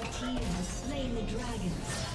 Red team has slain the dragon.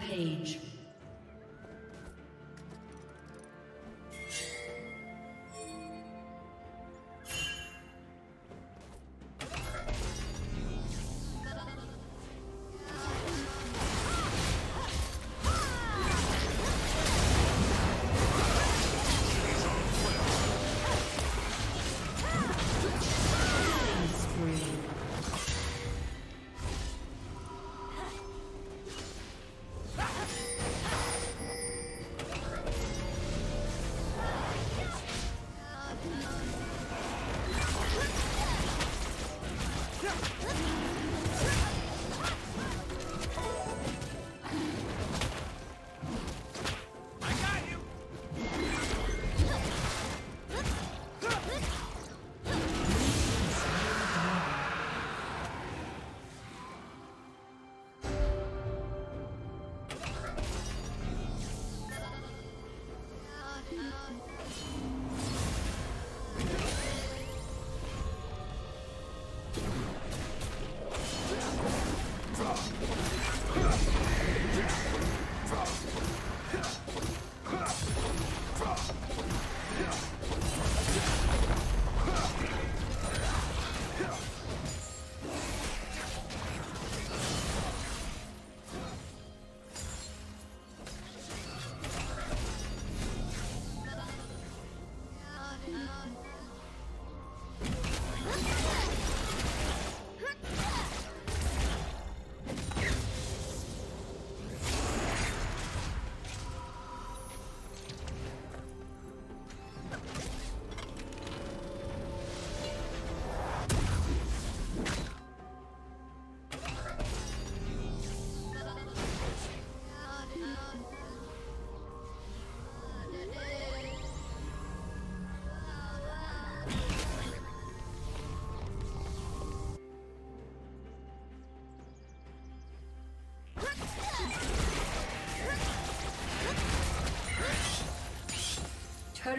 Rampage.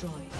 Destroyed.